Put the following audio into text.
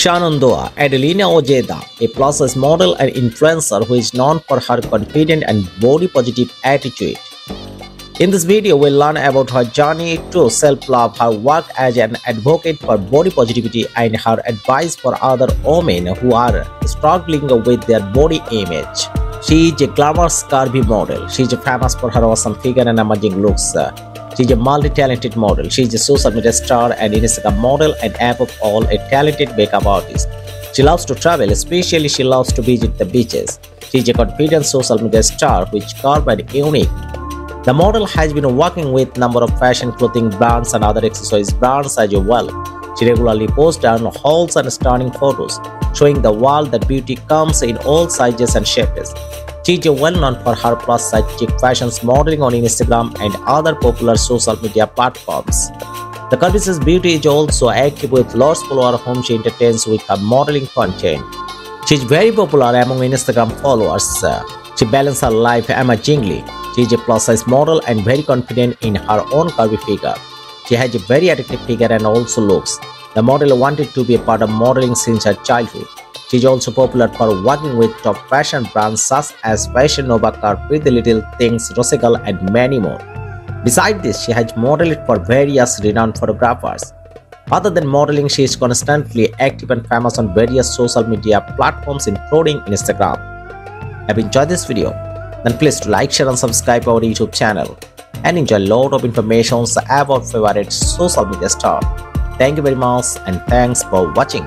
Shenandoah Adelina Ojeda, a plus-size model and influencer who is known for her confident and body-positive attitude. In this video, we'll learn about her journey to self-love, her work as an advocate for body positivity, and her advice for other women who are struggling with their body image. She is a glamorous curvy model. She is famous for her awesome figure and amazing looks. She is a multi-talented model. She is a social media star and Instagram model and above all a talented makeup artist. She loves to travel, especially she loves to visit the beaches. She is a confident social media star which curved and unique. The model has been working with number of fashion clothing brands and other accessories brands as well. She regularly posts on hauls and stunning photos, showing the world that beauty comes in all sizes and shapes. She is well known for her plus size chic fashions modeling on Instagram and other popular social media platforms. The Curvis Beauty is also active with lots of followers whom she entertains with her modeling content. She is very popular among Instagram followers. She balances her life amazingly. She is a plus size model and very confident in her own curvy figure. She has a very attractive figure and also looks. The model wanted to be a part of modeling since her childhood. She is also popular for working with top fashion brands such as Fashion Nova, Pretty Little Things, Rosegal, and many more. Besides this, she has modeled for various renowned photographers. Other than modeling, she is constantly active and famous on various social media platforms including Instagram. Have you enjoyed this video? Then please to like, share and subscribe our YouTube channel and enjoy a lot of information about favorite social media star. Thank you very much and thanks for watching.